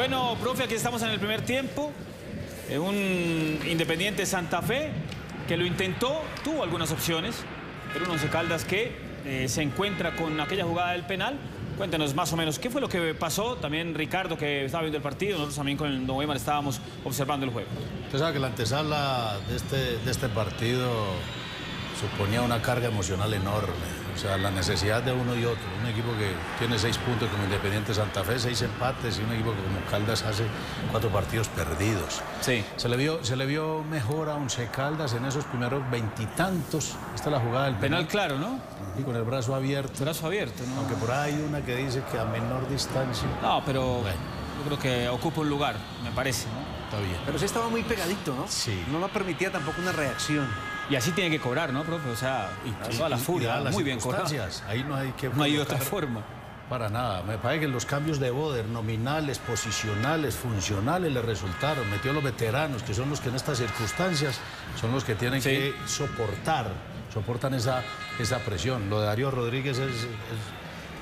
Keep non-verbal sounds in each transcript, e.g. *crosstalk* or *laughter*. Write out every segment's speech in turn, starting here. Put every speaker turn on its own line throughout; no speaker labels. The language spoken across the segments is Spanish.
Bueno, profe, aquí estamos en el primer tiempo. Un Independiente Santa Fe que lo intentó, tuvo algunas opciones, pero un Once Caldas que eh, se encuentra con aquella jugada del penal. Cuéntenos más o menos qué fue lo que pasó. También Ricardo, que estaba viendo el partido, nosotros también con el Novemar estábamos observando el juego.
Usted sabe que la antesala de este, de este partido suponía una carga emocional enorme. O sea, la necesidad de uno y otro. Un equipo que tiene seis puntos como Independiente Santa Fe, seis empates, y un equipo que como Caldas hace cuatro partidos perdidos.
Sí.
Se le vio, se le vio mejor a Once Caldas en esos primeros veintitantos. Esta es la jugada del
penal. claro, ¿no?
Y con el brazo abierto.
Brazo abierto, ¿no?
Aunque por ahí hay una que dice que a menor distancia.
No, pero yo creo que ocupa un lugar, me parece, ¿no?
Está bien.
Pero sí estaba muy pegadito, ¿no?
Sí.
No nos permitía tampoco una reacción.
Y así tiene que cobrar, ¿no, profe? O sea, y, toda la furia, muy bien cobrado.
Ahí no hay que...
No hay otra forma.
Para nada. Me parece que los cambios de Boder, nominales, posicionales, funcionales, le resultaron. Metió a los veteranos, que son los que en estas circunstancias son los que tienen que soportar, soportan esa, esa presión. Lo de Darío Rodríguez es,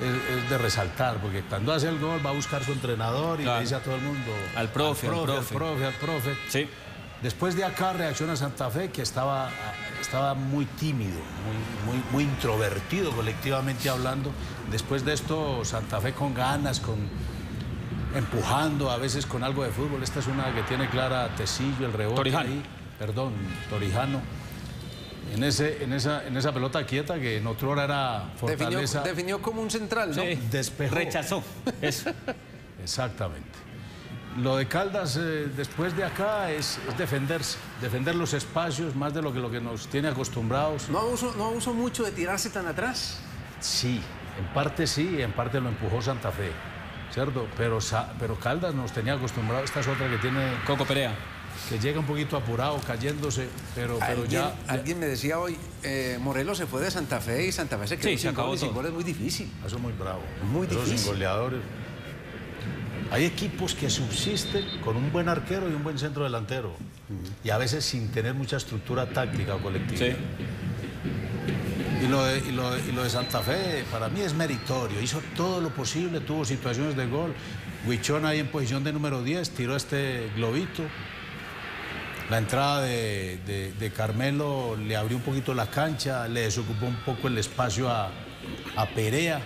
es, de resaltar, porque cuando hace el gol va a buscar su entrenador y le dice a todo el mundo...
Al profe, al profe,
al profe. Al profe,
Sí.
Después de acá reacciona Santa Fe, que estaba, estaba muy tímido, muy, muy, muy introvertido colectivamente hablando. Después de esto, Santa Fe con ganas, con empujando, a veces con algo de fútbol. Esta es una que tiene clara Tecillo, el rebote
Torijano.
ahí. Perdón, Torijano. En, ese, en, esa, en esa pelota quieta que en otro hora era fortaleza.
Definió, definió como un central, ¿no?
Sí.
Despejó.
Rechazó. *laughs* Eso.
Exactamente. Lo de Caldas eh, después de acá es, es, defenderse, defender los espacios más de lo que, lo que nos tiene acostumbrados.
¿No abusó, ¿No abusó mucho de tirarse tan atrás?
Sí, en parte sí, en parte lo empujó Santa Fe, ¿cierto? Pero, pero Caldas nos tenía acostumbrados, esta es otra que tiene...
Coco Perea.
Que llega un poquito apurado, cayéndose, pero, pero
¿Alguien,
ya,
ya, Alguien me decía hoy, eh, Morelos se fue de Santa Fe y Santa Fe se quedó
sí, se acabó
sin goles, muy difícil.
Eso es muy bravo.
Muy difícil.
sin goleadores. Hay equipos que subsisten con un buen arquero y un buen centro delantero. Y a veces sin tener mucha estructura táctica o colectiva.
Sí.
Y lo, de, y, lo de, y lo, de, Santa Fe para mí es meritorio. Hizo todo lo posible, tuvo situaciones de gol. Huichón ahí en posición de número 10, tiró este globito. La entrada de, de, de, Carmelo le abrió un poquito la cancha, le desocupó un poco el espacio a, a Perea.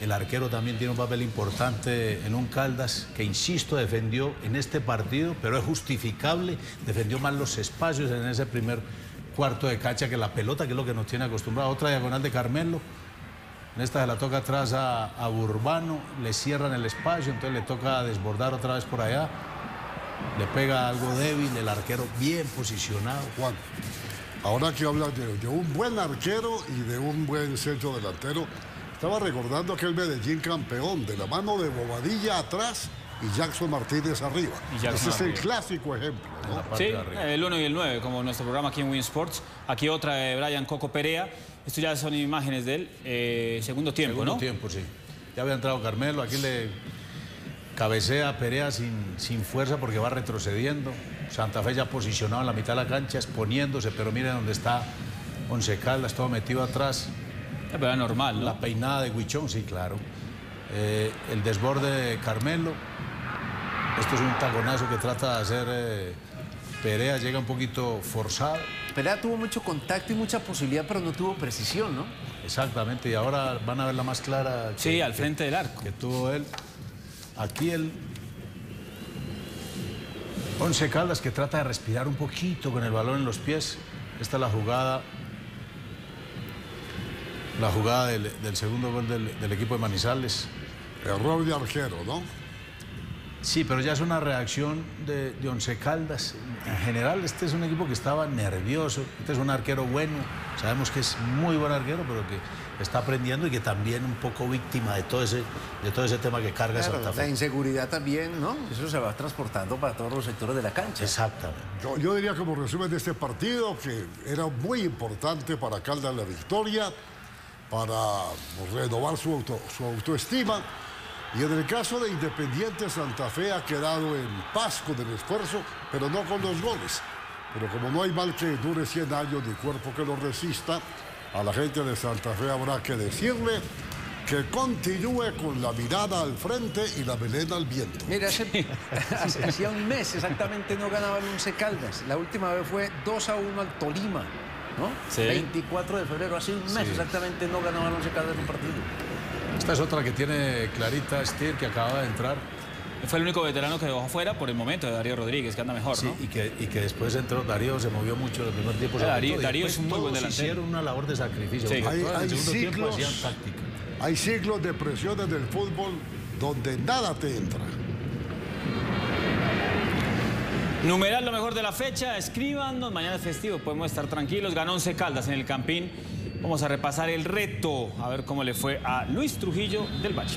El arquero también tiene un papel importante en un Caldas que, insisto, defendió en este partido, pero es justificable, defendió más los espacios en ese primer cuarto de cancha que la pelota, que es lo que nos tiene acostumbrado. Otra diagonal de Carmelo. En esta se la toca atrás a, Urbano, le cierran el espacio, entonces le toca desbordar otra vez por allá. Le pega algo débil, el arquero bien posicionado.
Juan, ahora que hablas de, de un buen arquero y de un buen centro delantero, estaba recordando aquel Medellín campeón de la mano de Bobadilla atrás y Jackson Martínez arriba.
Jackson
Ese es el clásico ejemplo. ¿no?
Sí, el 1 y el 9, como nuestro programa aquí en Win Sports. Aquí otra de Brian Coco Perea. Esto ya son imágenes de él. Eh, segundo tiempo,
Segundo
¿no?
tiempo, sí. Ya había entrado Carmelo, aquí le cabecea a Perea sin, sin fuerza porque va retrocediendo. Santa Fe ya posicionado en la mitad de la cancha, exponiéndose, pero miren dónde está Once Caldas, todo metido atrás.
Pero era normal, ¿no?
La peinada de Huichón, sí, claro. Eh, el desborde de Carmelo. Esto es un taconazo que trata de hacer eh, Perea, llega un poquito forzado.
Perea tuvo mucho contacto y mucha posibilidad, pero no tuvo precisión, ¿no?
Exactamente, y ahora van a ver la más clara que,
Sí, al frente del arco.
que tuvo él. Aquí el Once Caldas que trata de respirar un poquito con el balón en los pies. Esta es la jugada. La jugada del, del segundo gol del, del equipo de Manizales.
Error de arquero, ¿no?
Sí, pero ya es una reacción de, de, Once Caldas. En general, este es un equipo que estaba nervioso. Este es un arquero bueno. Sabemos que es muy buen arquero, pero que está aprendiendo y que también un poco víctima de todo ese, de todo ese tema que carga
Claro,
Santa
la inseguridad también, ¿no? Eso se va transportando para todos los sectores de la cancha.
Exactamente.
Yo, yo diría como resumen de este partido que era muy importante para Caldas la victoria, para renovar su, auto, su autoestima. Y en el caso de Independiente, Santa Fe ha quedado en paz con el esfuerzo, pero no con los goles. Pero como no hay mal que dure 100 años ni cuerpo que lo resista, a la gente de Santa Fe habrá que decirle que continúe con la mirada al frente y la melena al viento.
Mira, hace, *laughs* hace- hacía un mes exactamente no ganaba el Once Caldas. La última vez fue 2 a 1 al Tolima, ¿no?
Sí.
24 de febrero, hace un mes exactamente no ganaba el Once Caldas un partido.
Esta es otra que tiene Clarita Stier, que acaba de entrar.
Fue el único veterano que dejó afuera por el momento de Darío Rodríguez, que anda mejor,
Sí,
¿no?
y, que, y que después entró Darío, se movió mucho en el primer tiempo. se
Darío- Darío es un muy buen delantero.
hicieron una labor de sacrificio.
Sí.
Hay- hay
segundo tiempo
ciclos.
hacían táctica.
Hay ciclos de presiones del fútbol donde nada te entra.
Numeral lo mejor de la fecha, escríbanos, mañana es festivo, podemos estar tranquilos. Ganó 11 Caldas en el Campín. Vamos a repasar el reto, a ver cómo le fue a Luis Trujillo del Valle.